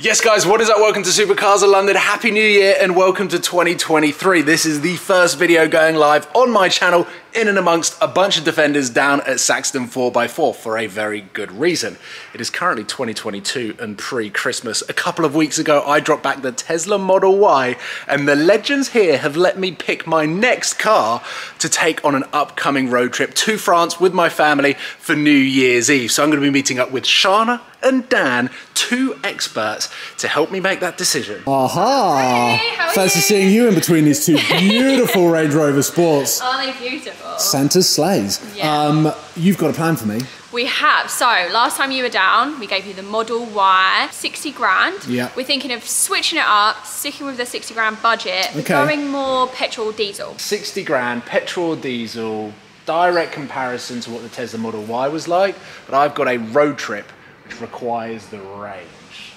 Yes, guys, what is up? Welcome to Supercars of London. Happy New Year and welcome to 2023. This is the first video going live on my channel in and amongst a bunch of defenders down at Saxton 4x4 for a very good reason. It is currently 2022 and pre-Christmas. A couple of weeks ago, I dropped back the Tesla Model Y and the legends here have let me pick my next car to take on an upcoming road trip to France with my family for New Year's Eve. So I'm going to be meeting up with Shana and Dan, two experts, to help me make that decision. Aha! Hey, how Fancy you? seeing you in between these two beautiful Range Rover Sports. Aren't they beautiful? Santa's sleighs. Yeah. Um, you've got a plan for me. We have. So last time you were down, we gave you the Model Y, 60 grand. Yeah. We're thinking of switching it up, sticking with the 60 grand budget, but Okay. going more petrol diesel. 60 grand, petrol diesel, direct comparison to what the Tesla Model Y was like, but I've got a road trip which requires the range.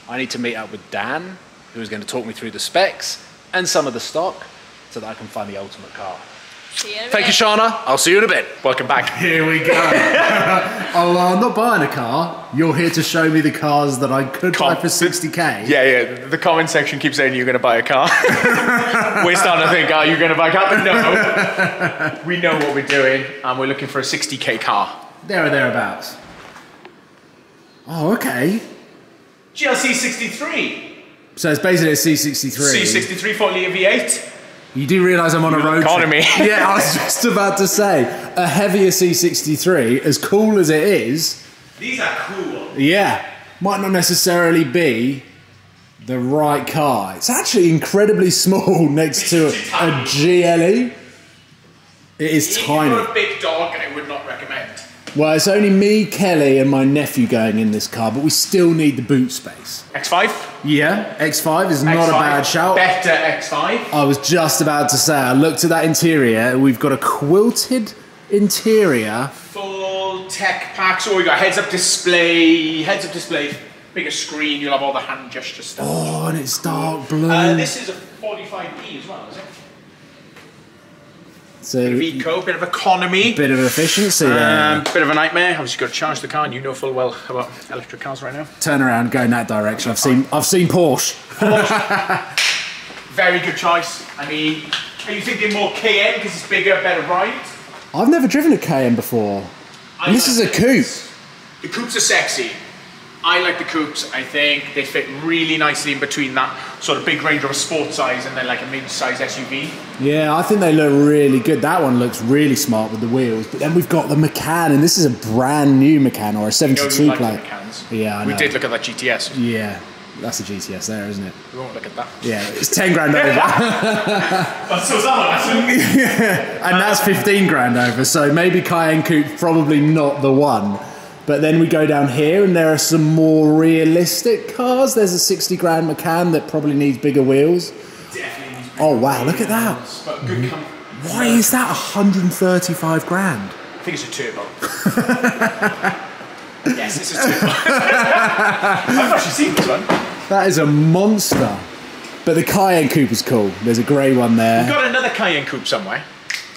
I need to meet up with Dan, who is going to talk me through the specs and some of the stock so that I can find the ultimate car. See you in a Thank you. Shauna. I'll see you in a bit. Welcome back. Here we go. oh, well, I'm not buying a car. You're here to show me the cars that I could buy for 60k. Yeah, yeah. The comment section keeps saying you're going to buy a car. we're starting to think, are you going to buy a car? No, we know what we're doing, and we're looking for a 60k car. There or thereabouts. Oh, okay. GLC 63, So it's basically a C63. C63 4 litre V8. You do realise I'm on a road economy. trip. yeah, I was just about to say a heavier C63, as cool as it is, These are cool. yeah, might not necessarily be the right car. It's actually incredibly small next to a, a GLE. It is If tiny. you're a big dog, I would not recommend. Well, it's only me, Kelly, and my nephew going in this car, but we still need the boot space. X5. Yeah, X5 is not X5, a bad shout. Better X5. I was just about to say, I looked at that interior. We've got a quilted interior. Full tech pack. So we got heads up display, heads up display, bigger screen. You'll have all the hand gesture stuff. Oh, and it's dark blue. Uh, this is a 45e as well, is it? So, Bit of eco, bit of economy. bit of efficiency. Um, bit of a nightmare. Obviously, got to charge the car, and you know full well about electric cars right now. Turn around, go in that direction. I've seen, I've seen Porsche. Very good choice. I mean, are you thinking more Cayenne because it's bigger, better ride? I've never driven a Cayenne before. And this is a coupe. The coupes are sexy. I like the coupes. I think they fit really nicely in between that sort of big Range Rover sport size and then like a mid-size SUV. Yeah, I think they look really good. That one looks really smart with the wheels. But then we've got the Macan, and this is a brand new Macan or a 72 you like plate. the Yeah, I we know. did look at that GTS. Yeah, that's a GTS there, isn't it? We won't look at that. Yeah, it's 10 grand over. That's so that yeah. and that's 15 grand over. So maybe Cayenne Coupe probably not the one. But then we go down here and there are some more realistic cars. There's a 60 grand Macan that probably needs bigger wheels. Definitely. needs Oh wow, look at that. But good com- Why is that 135 grand? I think it's a turbo. yes, it's a turbo. I've actually seen this one. That is a monster. But the Cayenne Coupe is cool. There's a grey one there. Got another Cayenne coupe somewhere.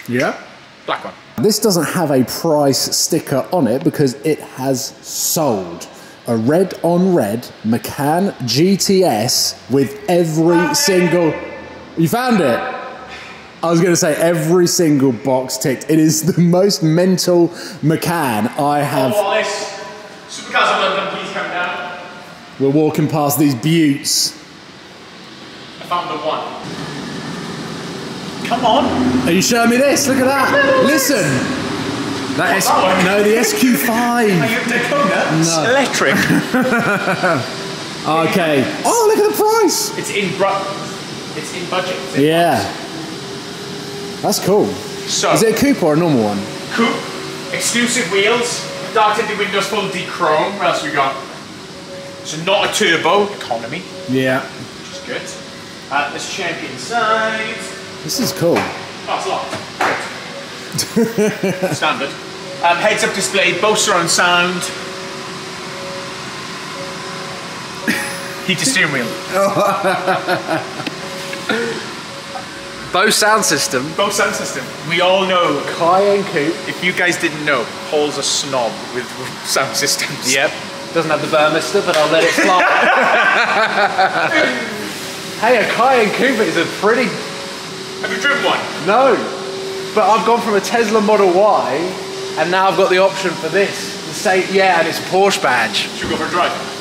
Yeah. Black one. This doesn't have a price sticker on it because it has sold. A red on red Macan GTS with every single. You found it? I was going to say every single box ticked. It is the most mental Macan I have. Oh, Wallace. Supercars of London, please come down. We're walking past these buttes. I found the one. Come on. Are you showing me this? Look at that. Listen. That S- that one? no, the SQ5. Are you Dakota? It's No. electric. Okay. Oh, look at the price. it's in bru- It's in budget. It's in Yeah. That's cool. So, Is it a coupe or a normal one? coupe, exclusive wheels, dark tinted windows, full D chrome. What else we got? So not a turbo, economy, Yeah. which is good. Uh, there's champion side. This is cool. Oh, it's locked. Standard. Um, heads up display, Bose surround sound. Heated steering wheel. Bose sound system. Bose sound system. We all know. Cayenne Coupe. If you guys didn't know, Paul's a snob with with sound systems. Yep. Doesn't have the Burmester, but I'll let it fly. hey, a Cayenne Coupe is a pretty Have you driven one? no, but I've gone from a Tesla Model Y, and now I've got the option for this. The same, yeah, and it's a Porsche badge. Should we go for a drive?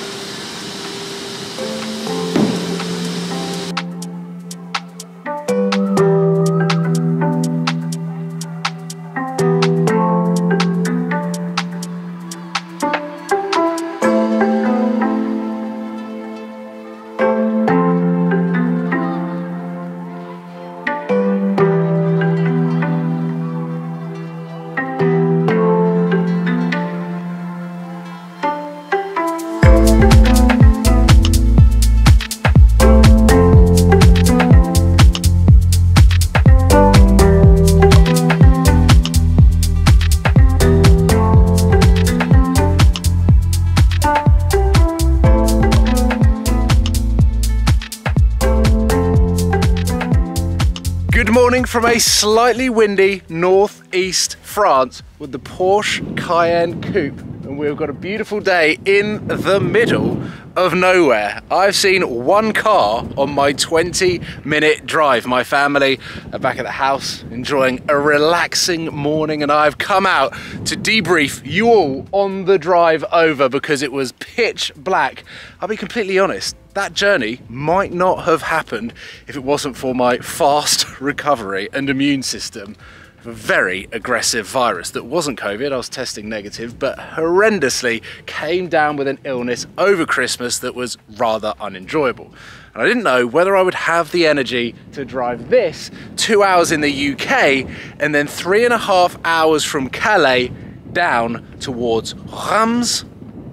Morning from a slightly windy northeast France with the Porsche Cayenne Coupe. And we've got a beautiful day in the middle of nowhere. I've seen one car on my 20 minute drive. My family are back at the house enjoying a relaxing morning, and I've come out to debrief you all on the drive over because it was pitch black. I'll be completely honest, that journey might not have happened if it wasn't for my fast recovery and immune system. A very aggressive virus that wasn't COVID, I was testing negative, but horrendously came down with an illness over Christmas that was rather unenjoyable. And I didn't know whether I would have the energy to drive this two hours in the UK and then three and a half hours from Calais down towards Reims,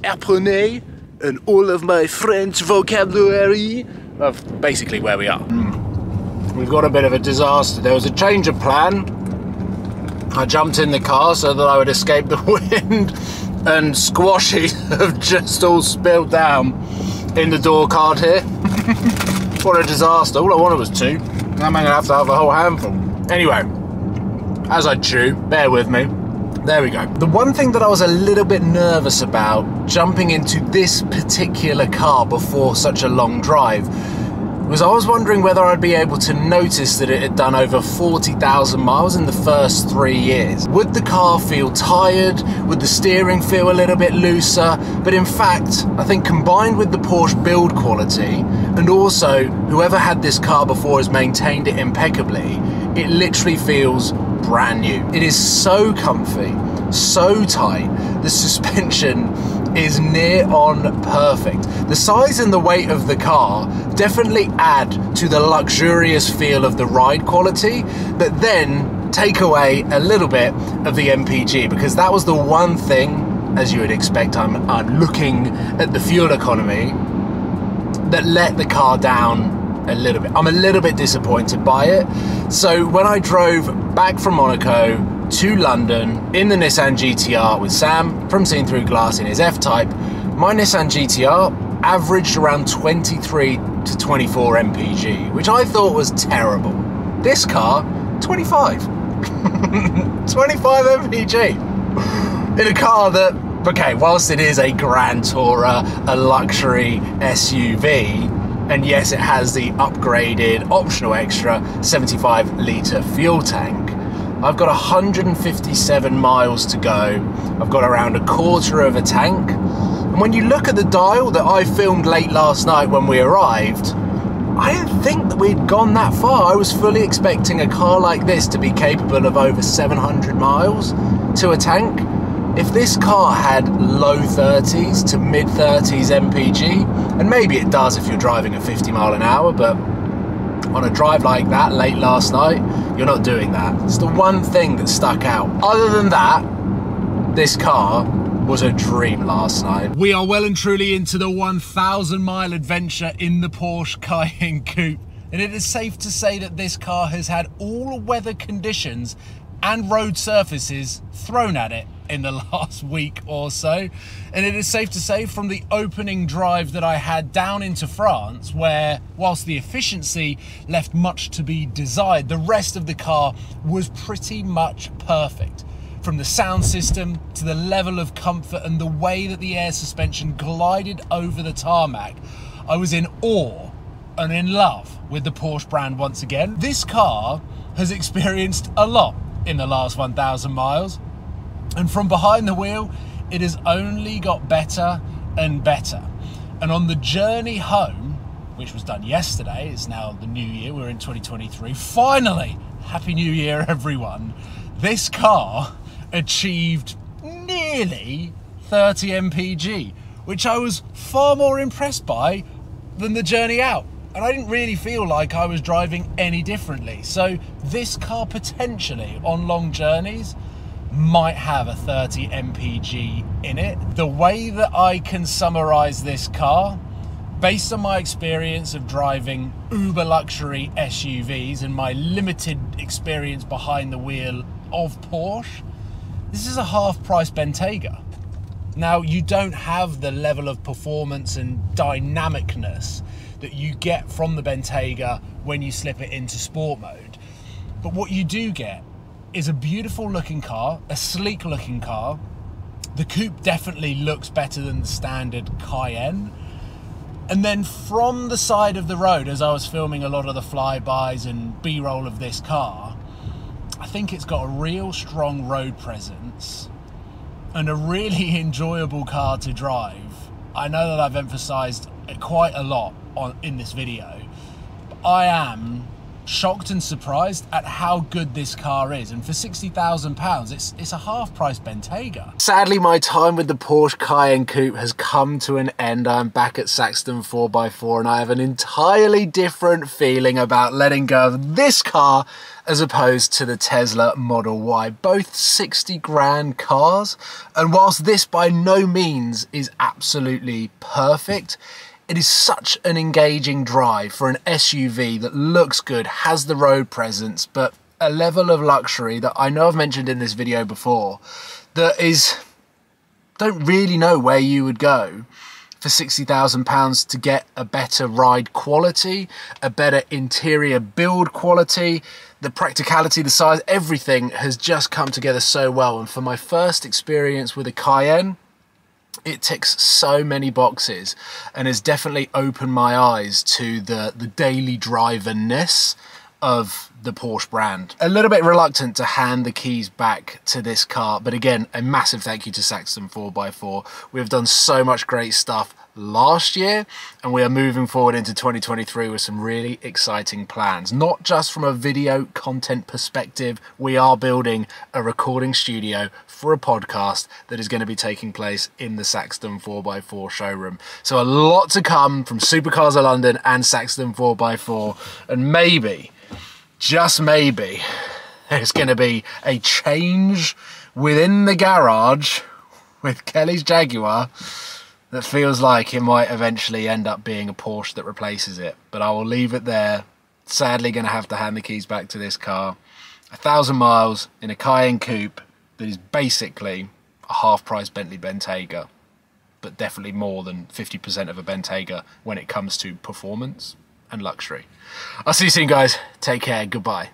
Epernay, and all of my French vocabulary of basically where we are. We've got a bit of a disaster. There was a change of plan. I jumped in the car so that I would escape the wind, and squashy have just all spilled down in the door card here. what a disaster. All I wanted was two. Now I'm going to have to have a whole handful. Anyway, as I chew, bear with me. There we go. The one thing that I was a little bit nervous about jumping into this particular car before such a long drive was I was wondering whether I'd be able to notice that it had done over 40,000 miles in the first three years. Would the car feel tired? Would the steering feel a little bit looser? But in fact, I think combined with the Porsche build quality, and also whoever had this car before has maintained it impeccably, it literally feels brand new. It is so comfy, so tight. The suspension is near on perfect. The size and the weight of the car definitely add to the luxurious feel of the ride quality, but then take away a little bit of the MPG because that was the one thing, as you would expect, I'm, I'm looking at the fuel economy that let the car down a little bit. I'm a little bit disappointed by it. So when I drove back from Monaco to London in the Nissan GTR with Sam from Seen Through Glass in his F-Type, my Nissan GTR averaged around 23 to 24 mpg, which I thought was terrible. This car, 25. 25 mpg in a car that, okay, whilst it is a Grand Tourer, a luxury SUV, and yes, it has the upgraded optional extra 75 litre fuel tank. I've got 157 miles to go. I've got around a quarter of a tank. And when you look at the dial that I filmed late last night when we arrived, I didn't think that we'd gone that far. I was fully expecting a car like this to be capable of over 700 miles to a tank. If this car had low 30s to mid 30s MPG, and maybe it does if you're driving at 50 mile an hour, but on a drive like that late last night, you're not doing that. It's the one thing that stuck out. Other than that, this car was a dream last night. We are well and truly into the 1,000 mile adventure in the Porsche Cayenne Coupe. And it is safe to say that this car has had all weather conditions and road surfaces thrown at it in the last week or so. And it is safe to say from the opening drive that I had down into France, where whilst the efficiency left much to be desired, the rest of the car was pretty much perfect. from the sound system to the level of comfort and the way that the air suspension glided over the tarmac, I was in awe and in love with the Porsche brand once again. This car has experienced a lot in the last 1,000 miles, and from behind the wheel, it has only got better and better. And on the journey home, which was done yesterday, it's now the new year, we're in 2023. Finally, Happy New Year, everyone. This car achieved nearly 30 mpg, which I was far more impressed by than the journey out. And I didn't really feel like I was driving any differently. So, this car potentially on long journeys might have a 30 mpg in it. The way that I can summarize this car based on my experience of driving uber luxury SUVs and my limited experience behind the wheel of Porsche, this is a half price Bentayga. Now, you don't have the level of performance and dynamicness that you get from the Bentayga when you slip it into sport mode. But what you do get is a beautiful looking car, a sleek looking car. The coupe definitely looks better than the standard Cayenne and then from the side of the road, as I was filming a lot of the flybys and B roll of this car, I think it's got a real strong road presence and a really enjoyable car to drive. I know that I've emphasized quite a lot on, in this video. But I am shocked and surprised at how good this car is. And for £60,000, it's, it's a half price Bentayga. Sadly, my time with the Porsche Cayenne Coupe has come to an end. I'm back at Saxton 4x4 and I have an entirely different feeling about letting go of this car as opposed to the Tesla Model Y. Both 60 grand cars. And whilst this by no means is absolutely perfect, it is such an engaging drive for an SUV that looks good, has the road presence, but a level of luxury that I know I've mentioned in this video before that is don't really know where you would go for £60,000 to get a better ride quality, a better interior build quality, the practicality, the size, everything has just come together so well. And for my first experience with a Cayenne, it ticks so many boxes and has definitely opened my eyes to the the daily driverness of the Porsche brand. A little bit reluctant to hand the keys back to this car, but again, a massive thank you to Saxton 4x4. We've done so much great stuff last year and we are moving forward into 2023 with some really exciting plans. Not just from a video content perspective we are building a recording studio for a podcast that is going to be taking place in the Saxton 4x4 showroom. So a lot to come from Supercars of London and Saxton 4x4 and maybe just maybe there's going to be a change within the garage with Kelly's Jaguar that feels like it might eventually end up being a Porsche that replaces it. But I will leave it there. Sadly, going to have to hand the keys back to this car. A thousand miles in a Cayenne Coupe that is basically a half-price Bentley Bentayga, but definitely more than 50% of a Bentayga when it comes to performance and luxury. I'll see you soon, guys. Take care. Goodbye.